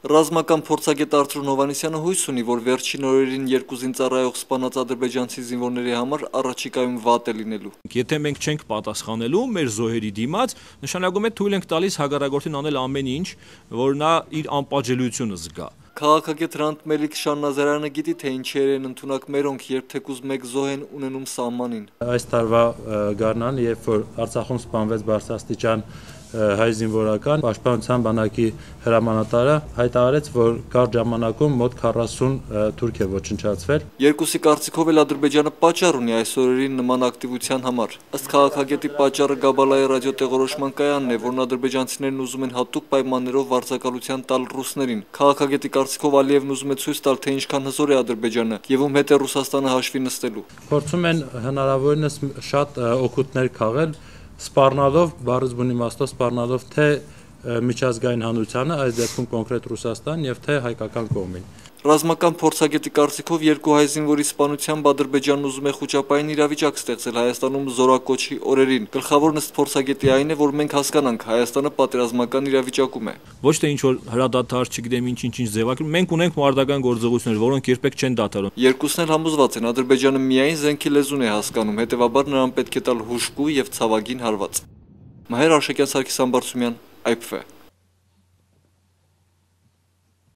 Ռազմական փորձագետ Արթուր Հովանեսյանը հույս ունի, որ վերջին օրերին երկու զինծառայող սպանած ադրբեջանցի զինվորների համար առաջիկայում վատ է լինելու։ Եթե մենք չենք պատասխանելու մեր զոհերի դիմաց, նշանակում է թույլ ենք տալիս հագարագործին անել ամեն ինչ, որ նա իր անպատժելիությունը զգա։ Քաղաքագետ Հրանտ Մելիք Շաննազարյանը գիտի, թե ինչեր են ընդունակ մերոնք, երբ թեկուզ մեկ զոհ են ունենում սահմանին։ Այս տարվա գարնան, երբ որ Արցախում սպանվեց բարձրաստիճան հայ զինվորական պաշտպանության բանակի հրամանատարը հայտարարեց, որ կար ժամանակում մոտ 40 թուրք է ոչնչացվել։ Երկուսի կարծիքով էլ Ադրբեջանը պատճառ ունի այս օրերին նման ակտիվության համար։ Ըստ քաղաքագետի պատճառը Գաբալայի ռադիոտեղորոշման կայանն է, որն ադրբեջանցիներն ուզում են հատուկ պայմաններով վարձակալության տալ ռուսներին։ Քաղաքագետի կարծիքով Ալիևն ուզում է ցույց տալ, թե ինչքան հզոր է Ադրբեջանը եւ ում հետ է Ռուսաստանը հաշվի նստելու։ Փորձում են հնարավորինս շատ օգուտներ քաղել սպառնալով, բառից բուն իմաստով սպառնալով թե միջազգային հանրությանը, այս դեպքում կոնկրետ Ռուսաստան եւ թե հայկական կողմին։ Ռազմական փորձագետի կարծիքով երկու հայ զինվորի սպանությամբ Ադրբեջանն ուզում է խոճապային իրավիճակ ստեղծել Հայաստանում զորակոչի օրերին։ Գլխավորն ըստ փորձագետի այն է, որ մենք հասկանանք Հայաստանը պատերազմական իրավիճակում է։ Ոչ թե ինչ որ հրադադար, չգիտեմ ինչ-ինչ ձևակերպ, մենք ունենք մարտական գործողություններ, որոնք երբեք չեն դադարում։ Երկուսն էլ համոզված են, Ադրբեջանը միայն զենքի լեզուն է հասկանում, հետևաբար նրան պետք է տալ հուշկու եւ ցավագին հարված։ Մհեր Արշակյան Սարգսյան Բարսումյան, open